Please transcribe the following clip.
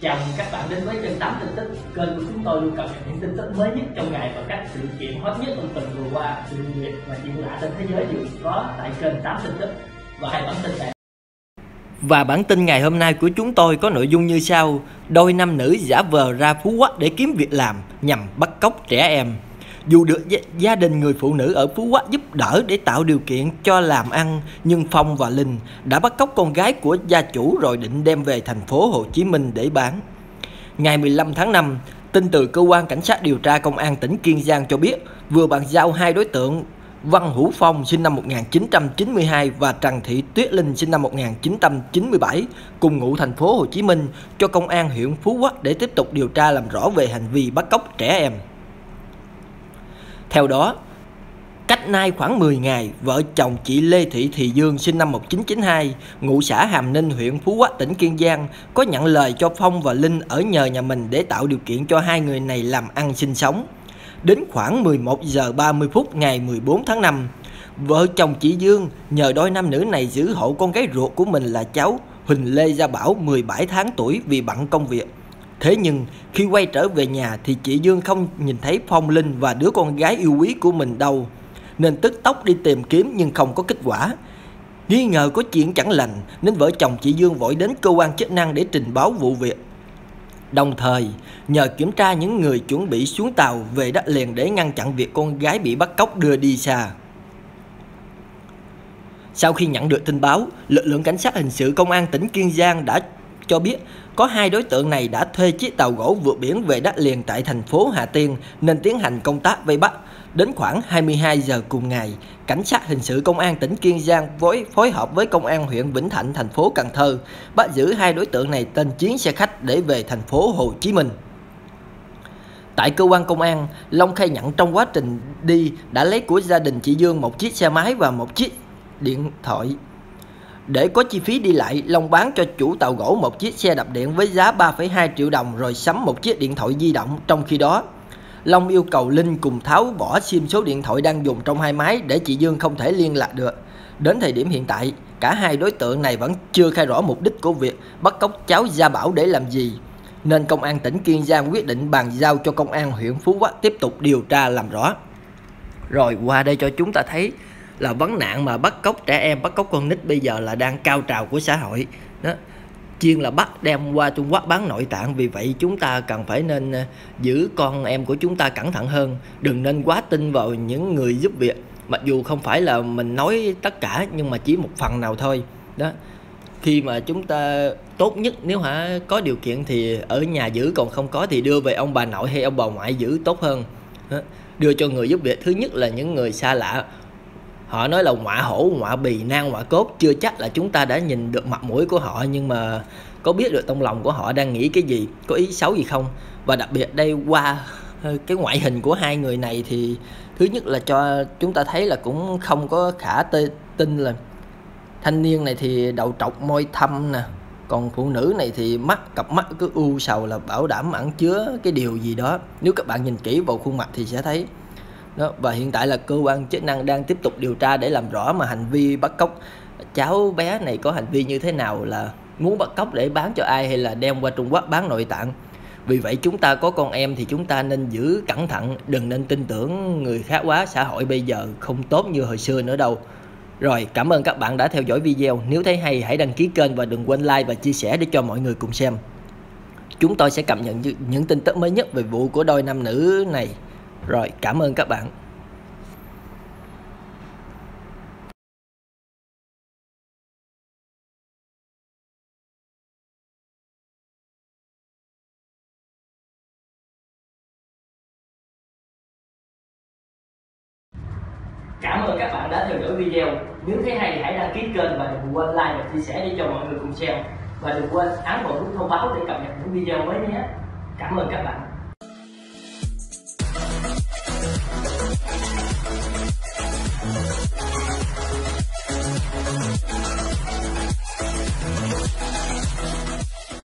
Chào mừng các bạn đến với kênh 8 tin tức. Kênh của chúng tôi luôn cập nhật những tin tức mới nhất trong ngày và các sự kiện hot nhất trong tuần vừa qua, sự nghiệp và chuyện lạ trên thế giới đều có tại kênh 8 tin tức. Và hai bản tin này Và bản tin ngày hôm nay của chúng tôi có nội dung như sau Đôi nam nữ giả vờ ra Phú Quốc để kiếm việc làm nhằm bắt cóc trẻ em dù được gia đình người phụ nữ ở Phú Quốc giúp đỡ để tạo điều kiện cho làm ăn, nhưng Phong và Linh đã bắt cóc con gái của gia chủ rồi định đem về thành phố Hồ Chí Minh để bán. Ngày 15 tháng 5, tin từ cơ quan cảnh sát điều tra công an tỉnh Kiên Giang cho biết vừa bàn giao hai đối tượng Văn Hữu Phong sinh năm 1992 và Trần Thị Tuyết Linh sinh năm 1997 cùng ngụ thành phố Hồ Chí Minh cho công an huyện Phú Quốc để tiếp tục điều tra làm rõ về hành vi bắt cóc trẻ em. Theo đó, cách nay khoảng 10 ngày, vợ chồng chị Lê Thị Thị Dương sinh năm 1992, ngụ xã Hàm Ninh, huyện Phú Quốc, tỉnh Kiên Giang, có nhận lời cho Phong và Linh ở nhờ nhà mình để tạo điều kiện cho hai người này làm ăn sinh sống. Đến khoảng 11 giờ 30 phút ngày 14 tháng 5, vợ chồng chị Dương nhờ đôi nam nữ này giữ hộ con gái ruột của mình là cháu Huỳnh Lê Gia Bảo 17 tháng tuổi vì bận công việc. Thế nhưng khi quay trở về nhà thì chị Dương không nhìn thấy Phong Linh và đứa con gái yêu quý của mình đâu. Nên tức tốc đi tìm kiếm nhưng không có kết quả. Nghi ngờ có chuyện chẳng lành nên vợ chồng chị Dương vội đến cơ quan chức năng để trình báo vụ việc. Đồng thời, nhờ kiểm tra những người chuẩn bị xuống tàu về đất liền để ngăn chặn việc con gái bị bắt cóc đưa đi xa. Sau khi nhận được tin báo, lực lượng cảnh sát hình sự công an tỉnh Kiên Giang đã cho biết có hai đối tượng này đã thuê chiếc tàu gỗ vượt biển về đất liền tại thành phố Hà Tiên nên tiến hành công tác vây bắt. Đến khoảng 22 giờ cùng ngày, cảnh sát hình sự công an tỉnh Kiên Giang với phối hợp với công an huyện Vĩnh Thạnh thành phố Cần Thơ bắt giữ hai đối tượng này tên chuyến xe khách để về thành phố Hồ Chí Minh. Tại cơ quan công an, Long khai nhận trong quá trình đi đã lấy của gia đình chị Dương một chiếc xe máy và một chiếc điện thoại để có chi phí đi lại, Long bán cho chủ tàu gỗ một chiếc xe đạp điện với giá 3,2 triệu đồng rồi sắm một chiếc điện thoại di động. Trong khi đó, Long yêu cầu Linh cùng tháo bỏ sim số điện thoại đang dùng trong hai máy để chị Dương không thể liên lạc được. Đến thời điểm hiện tại, cả hai đối tượng này vẫn chưa khai rõ mục đích của việc bắt cóc cháu Gia Bảo để làm gì. Nên công an tỉnh Kiên Giang quyết định bàn giao cho công an huyện Phú Quốc tiếp tục điều tra làm rõ. Rồi qua đây cho chúng ta thấy là vấn nạn mà bắt cóc trẻ em, bắt cóc con nít bây giờ là đang cao trào của xã hội. Đó. Chuyên là bắt đem qua Trung Quốc bán nội tạng, vì vậy chúng ta cần phải nên ờ, giữ con em của chúng ta cẩn thận hơn. Đừng nên quá tin vào những người giúp việc. Mặc dù không phải là mình nói tất cả, nhưng mà chỉ một phần nào thôi. Đó. Khi mà chúng ta tốt nhất, nếu hả, có điều kiện thì ở nhà giữ, còn không có thì đưa về ông bà nội hay ông bà ngoại giữ tốt hơn. Đó. đưa cho người giúp việc. Thứ nhất là những người xa lạ họ nói là ngọa hổ ngọa bì nan ngọa cốt, chưa chắc là chúng ta đã nhìn được mặt mũi của họ, nhưng mà có biết được trong lòng của họ đang nghĩ cái gì, có ý xấu gì không? Và đặc biệt đây, qua ờ, cái ngoại hình của hai người này thì thứ nhất là cho chúng ta thấy là cũng không có khả tê, tin là thanh niên này thì đầu trọc môi thâm nè. Còn phụ nữ này thì mắt, cặp mắt cứ u sầu là bảo đảm ẩn chứa cái điều gì đó. Nếu các bạn nhìn kỹ vào khuôn mặt thì sẽ thấy đó, và hiện tại là cơ quan chức năng đang tiếp tục điều tra để làm rõ mà hành vi bắt cóc cháu bé này có hành vi như thế nào, là muốn bắt cóc để bán cho ai hay là đem qua Trung Quốc bán nội tạng. Vì vậy chúng ta có con em thì chúng ta nên giữ cẩn thận, đừng nên tin tưởng người khác quá, xã hội bây giờ không tốt như hồi xưa nữa đâu. Rồi, cảm ơn các bạn đã theo dõi video. Nếu thấy hay, hãy đăng ký kênh và đừng quên like và chia sẻ để cho mọi người cùng xem. Chúng tôi sẽ cập nhật những tin tức mới nhất về vụ của đôi nam nữ này rồi, cảm ơn các bạn. Cảm ơn các bạn đã theo dõi video. Nếu thấy hay hãy đăng ký kênh và đừng quên like và chia sẻ để cho mọi người cùng xem. Và đừng quên ấn vào nút thông báo để cập nhật những video mới nhé. Cảm ơn các bạn.